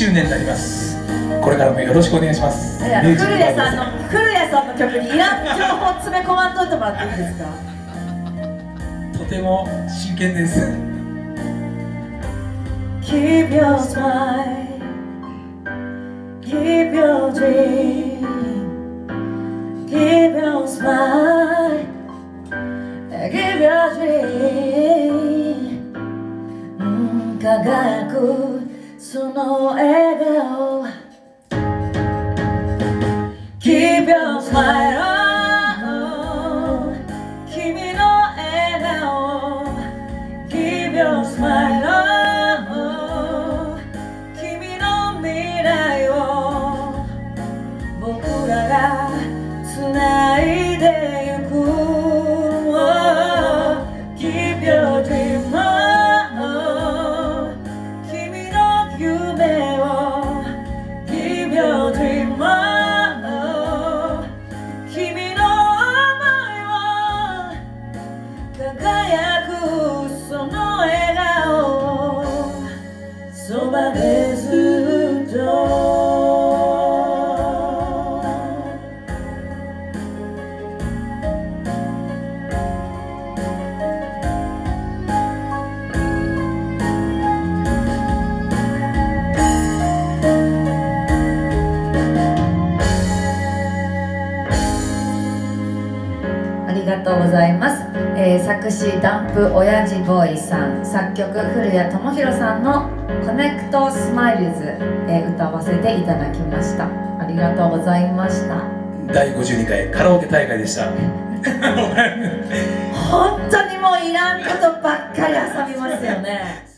周年になります。これからもよろしくお願いします。古谷さんの古谷さんの曲にいらん情報詰め込まんといてもらってい。いですかとても真剣です。Keep your smile. Keep your dream. Keep your smile. Keep your dream. うん輝くその笑顔 Keep your smile on 君の笑顔 Keep your smile on 君の未来を僕らが繋いで輝くがとうございます、えー、作詞ダンプ親父ボーイさん。作曲古谷智弘さんの「コネクトスマイルズ」えー、歌わせていただきました。ありがとうございました。第52回カラオケ大会でした。本当にもういらんことばっかり遊びますよね。